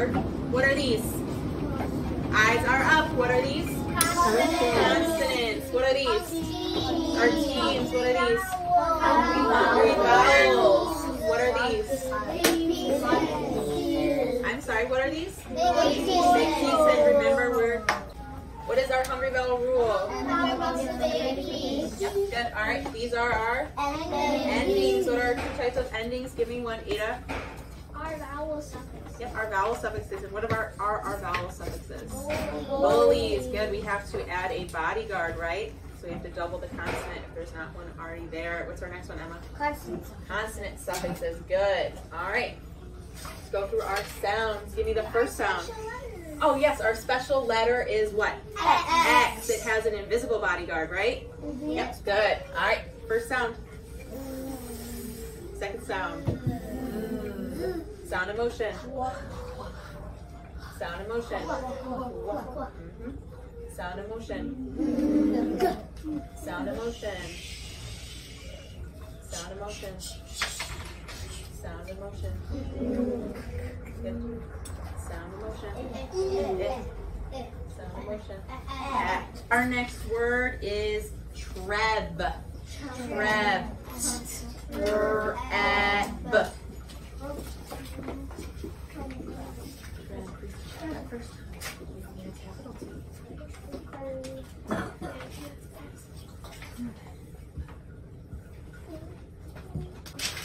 word. What are these? Eyes are up. What are these? Consonants. What are these? Our teams. What are these? Hungry vowels. What are these? I'm sorry. What are these? Six and remember we're. What is our hungry vowel rule? Yep, good. All right. These are our endings. What are two types of endings? Give me one, Ada. Our vowel suffix. Yep, our vowel suffixes. And what are our, our vowel suffixes? Bullies. Good. We have to add a bodyguard, right? So we have to double the consonant if there's not one already there. What's our next one, Emma? Consonant. Consonant suffixes. Good. All right. Let's go through our sounds. Give me the first sound. Oh, yes. Our special letter is what? X. It has an invisible bodyguard, right? Yep. Good. All right. First sound. Second sound. Mm. Sound of motion. Sound of motion. Sound motion. Sound of motion. Sound of motion. Sound of motion. Good. Sound of motion. Sound of motion. Ah. Our next word is. Treb. Treb.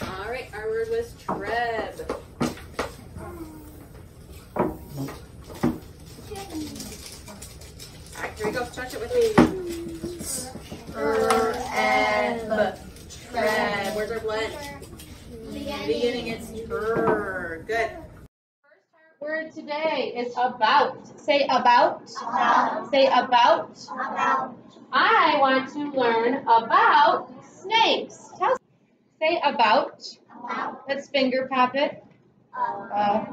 All right, our word was treb. All right, here we go. Touch it with me. Treb. Treb. Where's our blend? Beginning, it's trr. Good. Word today is about. Say about. Say about. I want to learn about snakes. Tell. Say about. Let's finger pop it. Uh,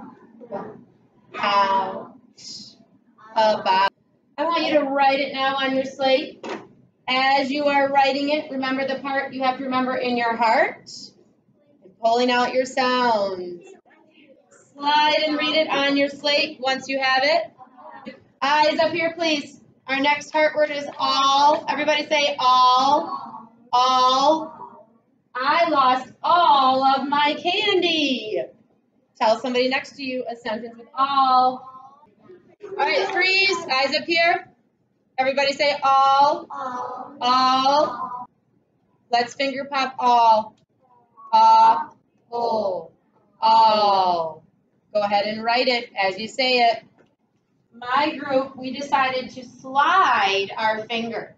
out. About. I want you to write it now on your slate. As you are writing it, remember the part you have to remember in your heart. And pulling out your sounds. Slide and read it on your slate once you have it. Eyes up here, please. Our next heart word is all. Everybody say all. All. I lost all of my candy. Tell somebody next to you a sentence with all. All right, freeze. Eyes up here. Everybody say all. all. All. Let's finger pop all. All. All. All. Go ahead and write it as you say it. My group, we decided to slide our finger.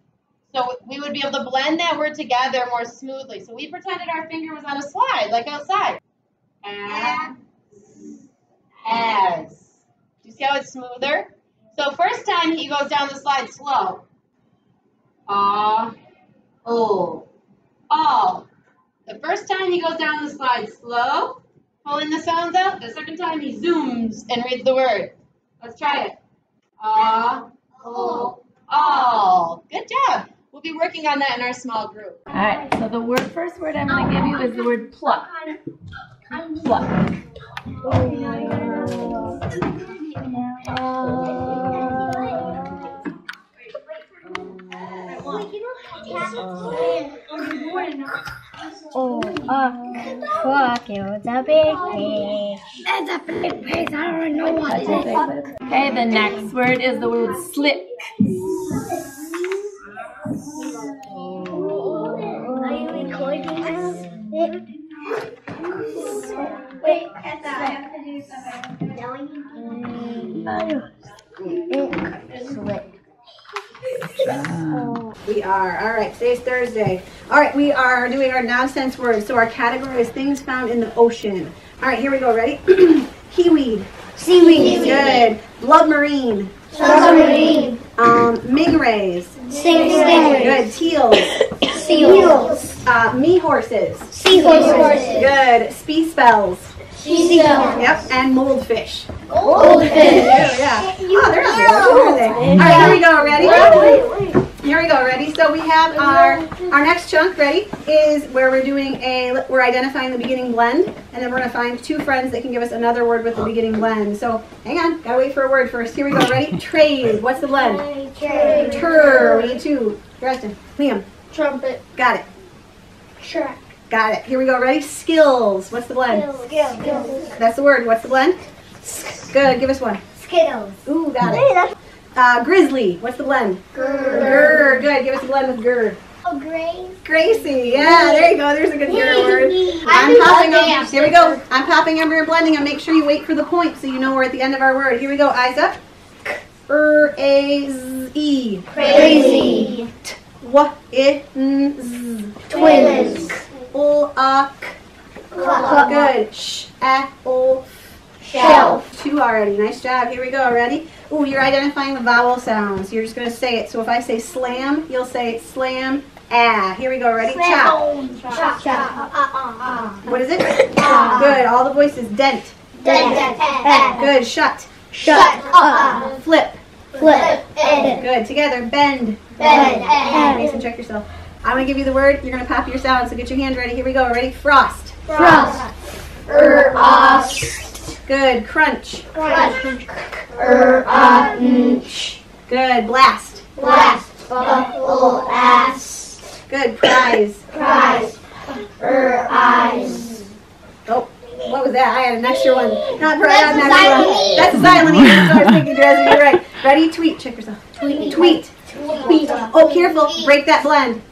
So we would be able to blend that word together more smoothly. So we pretended our finger was on a slide, like outside. As. As. Do you see how it's smoother? So first time he goes down the slide slow. Ah. Oh. All. The first time he goes down the slide slow, pulling the sounds out. The second time he zooms and reads the word. Let's try it. Ah. Oh. All. Good job. We'll be working on that in our small group. All right, so the word, first word I'm going to give you is the word pluck. Pluck. Oh, a fuck, it was a big pig. It's a big pig, I don't know what it is. Okay, the next word is the word slick. Wait, Etta, I have to do something. Slick. We are. All right, today's Thursday. All right, we are doing our nonsense words. So our category is things found in the ocean. All right, here we go. Ready? Kiwi. Seaweed. Good. Blood marine. Submarine. Um, migrays. Stingray. Good. Teals. Seals. Uh, me horses. Seahorses. Good. Spee spells. Seagulls. Yep. And moldfish. Goldfish. Yeah. Oh, they're not the ocean, are they? All right, here we go. Ready? Here we go. Ready? So we have our our next chunk. Ready? Is where we're doing a we're identifying the beginning blend, and then we're gonna find two friends that can give us another word with the beginning blend. So hang on, gotta wait for a word first. Here we go. Ready? Trade. What's the blend? Tur. We need two. Dresden. Liam. Trumpet. Got it. Track. Got it. Here we go. Ready? Skills. What's the blend? Skittles. That's the word. What's the blend? Good. Give us one. Skittles. Ooh, got it. Uh, grizzly. What's the blend? Grr. Good. Give us a blend with grr. Oh, Grace. Gracie. Yeah, there you go. There's a good grr word. I'm popping them. Here we go. I'm popping them. You're blending them. Make sure you wait for the point so you know we're at the end of our word. Here we go. Eyes up. Er, a, z, e. Crazy. Wa, i, n, z. Twins. O, a, k. Clock. Good. Sh, a, o, Shelf. Two already. Nice job. Here we go. Ready? Ooh, you're identifying the vowel sounds. You're just going to say it. So if I say slam, you'll say slam, ah. Here we go. Ready? Chop. Chop. Chop. What is it? Ah, good. All the voices. Dent. Dent. Good. Shut. Shut up. Flip. Flip. End. Good. Together. Bend. Bend. Mason, check yourself. I'm going to give you the word. You're going to pop your sound. So get your hand ready. Here we go. Ready? Frost. Frost. Er. Good. Crunch. Crunch. Er. Good. Blast. Blast. Buckle. Ass. Good. Prize. Prize. Er. Eyes. Oh, what was that? I had an extra one. Not prize. That's Not extra one. That's silent. That's what I was thinking, Dresden. You're right. Ready? Tweet. Check yourself. Tweet. Tweet. Tweet. Oh, careful. Break that blend.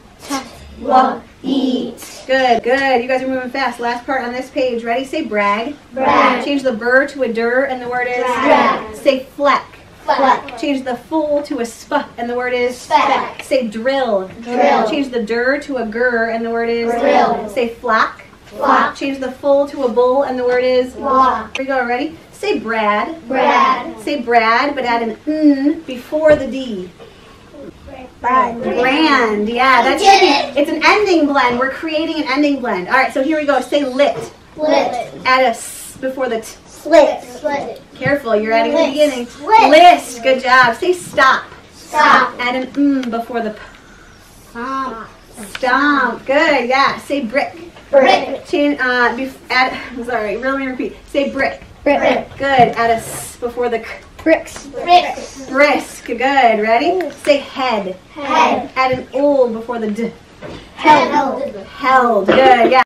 Wa. Eat. Good, good. You guys are moving fast. Last part on this page. Ready? Say brag. Brag. Change the burr to a dur, and the word is Brag. Say fleck. Fleck. Change the full to a sp, and the word is Speck. Say drill. Drill. Change the dur to a gur, and the word is Drill. Say flock. Flock. Change the full to a bull, and the word is Walk. Here we go. Ready? Say Brad. Brad. Say Brad, but add an n before the d. Brand. Yeah, that's it. It's an ending blend. We're creating an ending blend. All right, so here we go. Say lit. Split. Add a s before the t. Slit. Split. Careful, you're adding the beginning. List. List. Good job. Say stop. Stop. Add an mm before the p. Stop. Stomp. Good. Yeah. Say brick. Brick. Change. Uh. Bef- add. Sorry. Let me repeat. Say brick. Brick. Good. Add a s before the k. Bricks. Bricks. Brisk. Good. Ready? Say head. Head. Add an ol before the d. Held. Held. Good. Yeah.